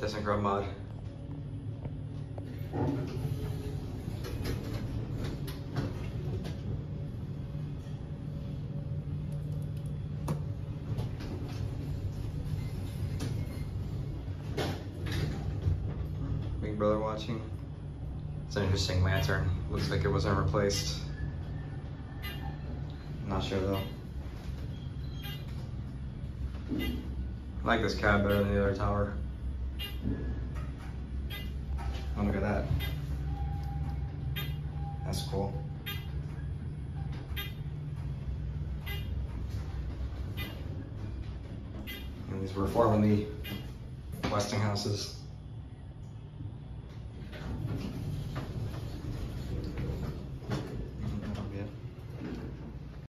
ThyssenKrupp mod. Big brother watching. It's an interesting lantern. Looks like it wasn't replaced. Not sure though. I like this cab better than the other tower. Oh, look at that. That's cool. And these were formerly Westinghouses.